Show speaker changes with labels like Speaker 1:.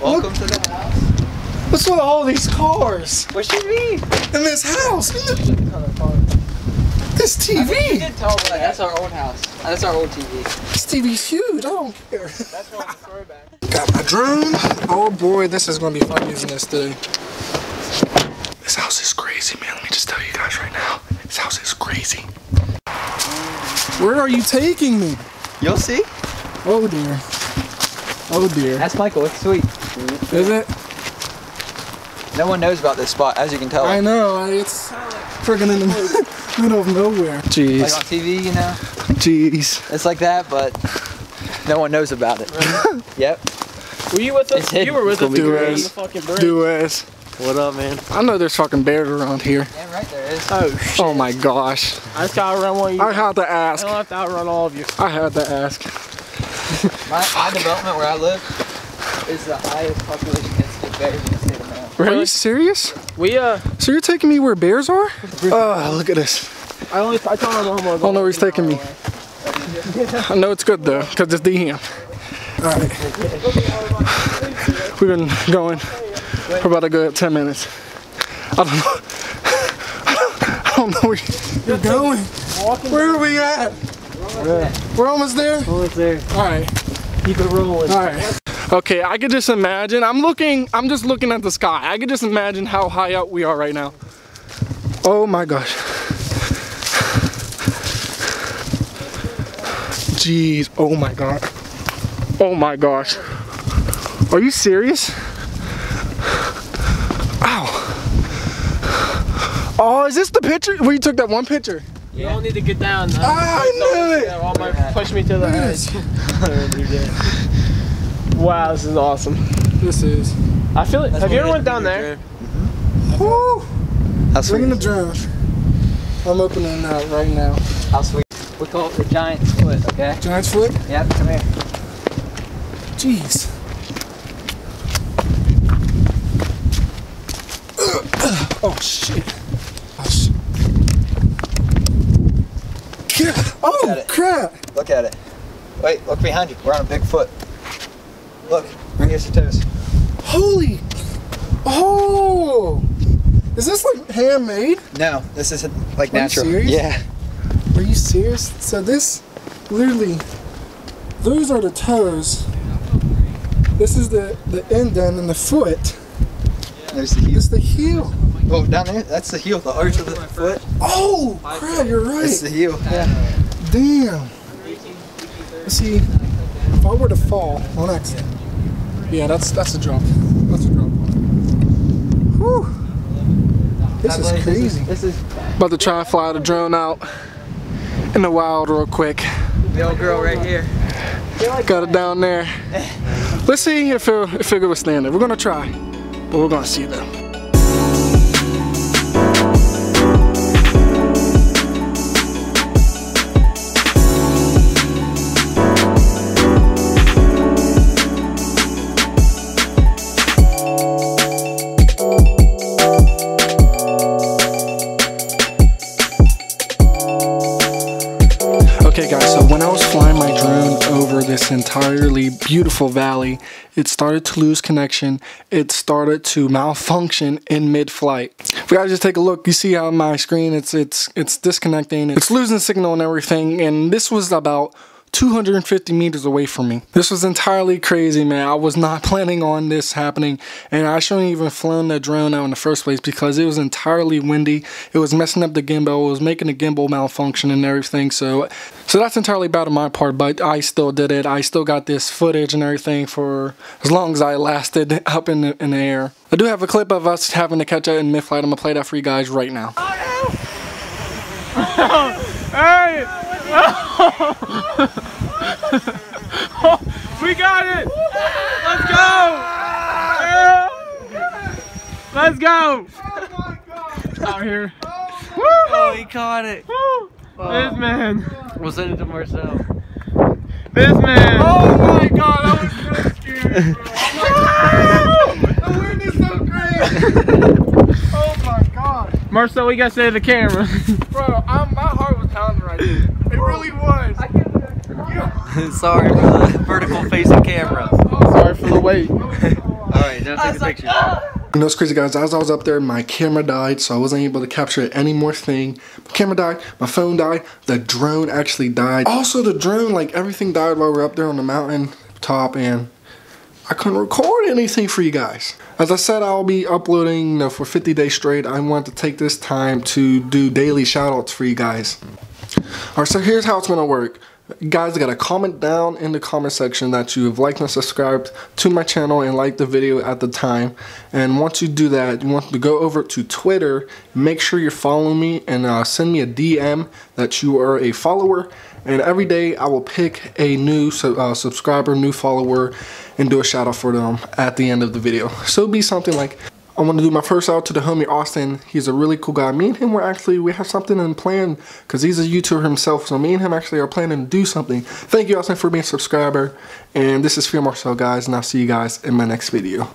Speaker 1: look,
Speaker 2: Welcome to the house.
Speaker 1: what's with all these cars
Speaker 2: What you mean?
Speaker 1: in this house? This tv
Speaker 2: You
Speaker 1: TV,
Speaker 2: can tell, but that's our old house. That's our old TV.
Speaker 1: this TV's huge. I don't care.
Speaker 2: That's one throwback.
Speaker 1: Got my drone. Oh boy, this is gonna be fun using this today. This house is crazy, man. Let me just tell you guys right now. This house is crazy. Where are you taking me?
Speaker 2: You'll see.
Speaker 1: Oh dear. Oh dear.
Speaker 2: That's Michael. It's sweet.
Speaker 1: Is it?
Speaker 2: No one knows about this spot, as you can tell.
Speaker 1: I know. It's friggin' in the middle of nowhere. Jeez.
Speaker 2: Like on TV, you know,
Speaker 1: Jeez.
Speaker 2: it's like that, but no one knows about it. yep.
Speaker 3: Were you with
Speaker 2: It's
Speaker 3: us? You were with us
Speaker 1: Do
Speaker 3: during the fucking break.
Speaker 1: Do.
Speaker 3: What up, man?
Speaker 1: I know there's fucking bears around here.
Speaker 2: Yeah, right there is.
Speaker 3: Oh, oh shit!
Speaker 1: Oh my gosh.
Speaker 3: I just gotta outrun one of you.
Speaker 1: I had to
Speaker 3: I
Speaker 1: ask.
Speaker 3: don't have to outrun all of you.
Speaker 1: I had to ask.
Speaker 2: My, my development where I live is the highest population density of bears in the state of Maryland.
Speaker 1: Are you
Speaker 3: Really?
Speaker 1: serious?
Speaker 3: We uh,
Speaker 1: So you're taking me where bears are? Oh, look at this.
Speaker 3: I only I told my mom. I
Speaker 1: don't know where he's taking me. I know it's good though, because it's DM. Alright. We've been going for about a good 10 minutes. I don't know. I don't know where you're going. Where are we at? We're almost there?
Speaker 3: Almost there.
Speaker 1: Alright.
Speaker 3: Keep it rolling.
Speaker 1: Alright. Okay, I could just imagine. I'm looking, I'm just looking at the sky. I could just imagine how high up we are right now. Oh my gosh. Jeez, oh my god. Oh my gosh. Are you serious? Ow. Oh, is this the picture? Where you took that one picture?
Speaker 3: You don't need to get down. Huh?
Speaker 1: Ah, I knew it.
Speaker 3: Yeah, push me to the edge. wow, this is awesome.
Speaker 1: This is.
Speaker 3: I feel it. Have you ever went down there? Mm-hmm.
Speaker 1: Woo!
Speaker 2: How
Speaker 1: Bring
Speaker 2: sweet.
Speaker 1: the drone. I'm opening that right now.
Speaker 2: How sweet. We call it the giant Foot, okay?
Speaker 1: Giant's foot?
Speaker 2: Yep, come here.
Speaker 1: Jeez. Oh shit. Oh, shit. Yeah. Oh crap.
Speaker 2: Look at it. Wait, look behind you. We're on a big foot. Look, here's your toes.
Speaker 1: Holy. Oh. Is this like handmade?
Speaker 2: No, this isn't like
Speaker 1: Are you
Speaker 2: natural.
Speaker 1: serious?
Speaker 2: Yeah.
Speaker 1: Are you serious? So this, literally, those are the toes. This is the the indent and the foot.
Speaker 2: There's the heel.
Speaker 1: Is the heel.
Speaker 2: Oh, down there, that's the heel, the arch of the foot.
Speaker 1: Oh crap! You're
Speaker 2: That's the
Speaker 1: right.
Speaker 2: heel. Yeah.
Speaker 1: Damn. See, if I were to fall on accident, yeah, that's that's a drop. That's a drop. Whew. This is crazy.
Speaker 2: This is
Speaker 1: About to try and fly the drone out in the wild real quick.
Speaker 2: the old girl right here.
Speaker 1: Got it down there. Let's see if it, if it was standing. We're gonna try, but we're gonna see though. Entirely beautiful valley, it started to lose connection. It started to malfunction in mid-flight. If you guys just take a look, you see on my screen it's it's it's disconnecting. It's losing signal and everything. And this was about 250 meters away from me. This was entirely crazy, man. I was not planning on this happening, and I shouldn't even flown the drone out in the first place because it was entirely windy. It was messing up the gimbal. It was making the gimbal malfunction and everything. So, so that's entirely bad on my part. But I still did it. I still got this footage and everything for as long as I lasted up in the, in the air. I do have a clip of us having to catch it in mid-flight. I'm gonna play that for you guys right now.
Speaker 3: Hey! we got it! Let's go! Let's go! Oh Out here.
Speaker 4: Oh, he caught it.
Speaker 3: Woo. This man.
Speaker 4: We'll send it to Marcel.
Speaker 3: This man.
Speaker 1: Oh my god, I was so scared. the wind is so great. oh my god.
Speaker 3: Marcel, we gotta say to the camera.
Speaker 1: Bro, I'm, my heart was pounding.
Speaker 4: Sorry for the vertical facing camera.
Speaker 3: Sorry for the wait.
Speaker 4: Alright, now take the picture.
Speaker 1: You know what's crazy guys, as I was up there, my camera died, so I wasn't able to capture any more thing. My camera died, my phone died, the drone actually died. Also the drone, like everything died while we are up there on the mountain top and I couldn't record anything for you guys. As I said, I'll be uploading you know, for 50 days straight. I want to take this time to do daily shoutouts for you guys. Alright, so here's how it's gonna work. Guys gotta comment down in the comment section that you have liked and subscribed to my channel and liked the video at the time. And once you do that, you want to go over to Twitter, make sure you're following me and uh, send me a DM that you are a follower. And every day I will pick a new uh, subscriber, new follower, and do a shout out for them at the end of the video. So be something like I want to do my first out to the homie Austin. He's a really cool guy. Me and him were actually, we have something in plan because he's a YouTuber himself. So me and him actually are planning to do something. Thank you Austin for being a subscriber. And this is Fear Marcel guys and I'll see you guys in my next video.